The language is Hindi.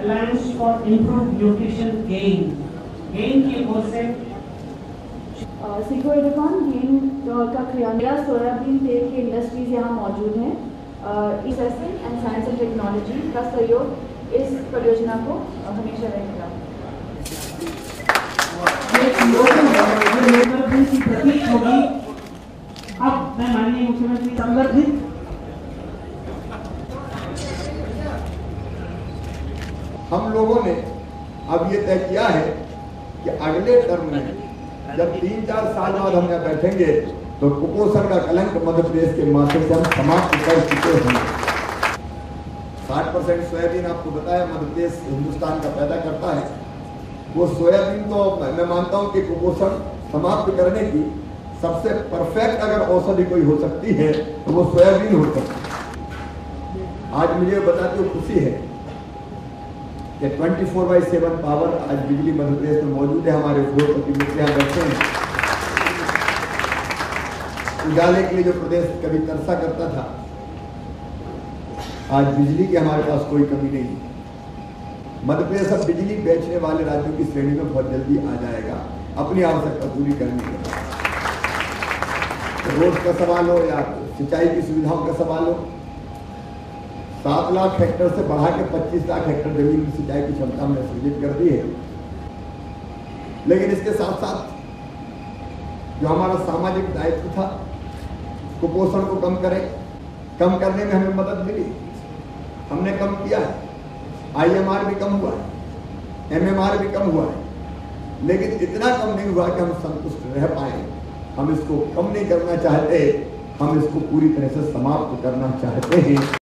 Alliance for Improved Nutrition Gain. Gain की ओर से सिकोएडकॉन गेम का क्रियान्वयन सोयाबीन तेल की इंडस्ट्रीज़ यहाँ मौजूद हैं। इस एंड साइंस एंड टेक्नोलॉजी का सहयोग इस परियोजना को हमेशा रहेगा। प्रतीक होगी। अब मैं माननीय मुख्यमंत्री संवर्धित हम लोगों ने अब ये तय किया है कि अगले टर्म में जब तीन चार साल बाद हम यहाँ बैठेंगे तो कुपोषण का कलंक मध्य प्रदेश के माध्यम से हम समाप्त कर चुके होंगे। साठ परसेंट सोयाबीन आपको बताया मध्य प्रदेश हिंदुस्तान का पैदा करता है। वो सोयाबीन तो मैं मानता हूँ कि कुपोषण समाप्त करने की सबसे परफेक्ट अगर औषधि कोई हो सकती है तो वो सोयाबीन हो सकती है। आज मुझे बताते हुए खुशी है। कि 24 फोर बाई सेवन पावर आज बिजली मध्य प्रदेश में मौजूद है हमारे उद्योगपति मित्र यहाँ बैठे हैं? उजाले के लिए जो प्रदेश कभी तरसा करता था, आज बिजली की हमारे पास कोई कमी नहीं मध्य प्रदेश अब बिजली बेचने वाले राज्यों की श्रेणी में बहुत जल्दी आ जाएगा। अपनी आवश्यकता पूरी करने के रोड का सवाल हो या सिंचाई की सुविधाओं का सवाल हो सात लाख हेक्टर से बढ़ा के पच्चीस लाख हेक्टर ज़मीन की सिंचाई की क्षमता हमने सृजित कर दी है। लेकिन इसके साथ साथ जो हमारा सामाजिक दायित्व था कुपोषण को कम करें। कम करने में हमें मदद मिली। हमने कम किया है। आईएमआर भी कम हुआ है। एमएमआर भी कम हुआ है। लेकिन इतना कम नहीं हुआ कि हम संतुष्ट रह पाए। हम इसको कम नहीं करना चाहते। हम इसको पूरी तरह से समाप्त करना चाहते हैं।